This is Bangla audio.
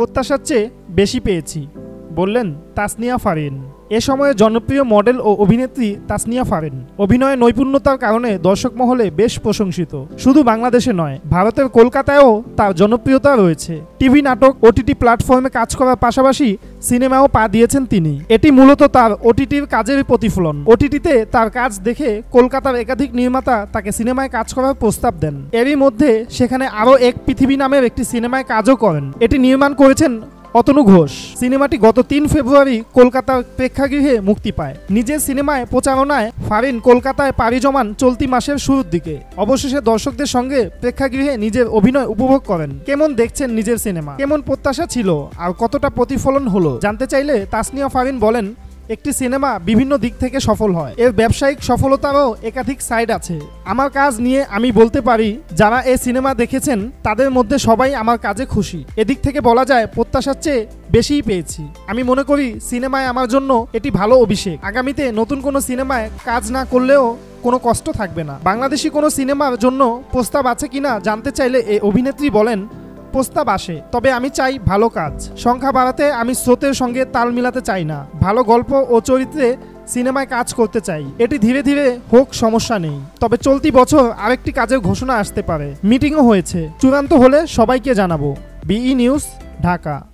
প্রত্যাশার চেয়ে বেশি পেয়েছি। বললেন, তাসনিয়া ফারিন। এ সময়ে জনপ্রিয় মডেল ও অভিনেত্রী তাসনিয়া ফারিন। অভিনয়ে নৈপুণ্যতার কারণে দর্শক মহলে বেশ প্রশংসিত। শুধু বাংলাদেশে নয়, ভারতের কলকাতায়ও তার জনপ্রিয়তা রয়েছে। টিভি নাটক, ওটিটি প্ল্যাটফর্মে কাজ করার পাশাপাশি সিনেমাও পা দিয়েছেন তিনি। এটি মূলত তার ওটিটির কাজের প্রতিফলন। ওটিটিতে তার কাজ দেখে কলকাতার একাধিক নির্মাতা তাকে সিনেমায় কাজ করার প্রস্তাব দেন। এরই মধ্যে সেখানে আরও এক পৃথিবী নামের একটি সিনেমায় কাজও করেন। এটি নির্মাণ করেছেন অতনু ঘোষ। সিনেমাটি গত তিন ফেব্রুয়ারি কলকাতার প্রেক্ষাগৃহে মুক্তি পায়। নিজের সিনেমায় প্রচারণায় ফারিন কলকাতায় পাড়ি জমান চলতি মাসের শুরুর দিকে। অবশেষে দর্শকদের সঙ্গে প্রেক্ষাগৃহে নিজের অভিনয় উপভোগ করেন। কেমন দেখছেন নিজের সিনেমা? কেমন প্রত্যাশা ছিল? আর কতটা প্রতিফলন হলো? জানতে চাইলে তাসনিয়া ফারিন বলেন একটি সিনেমা বিভিন্ন দিক থেকে সফল হয়। এর ব্যবসায়িক সফলতারও একাধিক সাইড আছে। আমার কাজ নিয়ে আমি বলতে পারি, যারা এই সিনেমা দেখেছেন, তাদের মধ্যে সবাই আমার কাজে খুশি। এদিক থেকে বলা যায়, প্রত্যাশার চেয়ে বেশিই পেয়েছি। আমি মনে করি, সিনেমায় আমার জন্য এটি ভালো অভিষেক। আগামীতে নতুন কোনো সিনেমায় কাজ না করলেও কোনো কষ্ট থাকবে না। বাংলাদেশি কোনো সিনেমার জন্য প্রস্তাব আছে কিনা জানতে চাইলে এই অভিনেত্রী বলেন প্রস্তাব আসে, তবে আমি চাই ভালো কাজ। সংখ্যা বাড়াতে আমি স্রোতের সঙ্গে তাল মিলাতে চাই না। ভালো গল্প ও চরিত্রে সিনেমায় কাজ করতে চাই। এটি ধীরে ধীরে হোক, সমস্যা নেই। তবে চলতি বছর আরেকটি কাজের ঘোষণা আসতে পারে। মিটিংও হয়েছে। চূড়ান্ত হলে সবাইকে জানাব। বিই নিউজ, ঢাকা।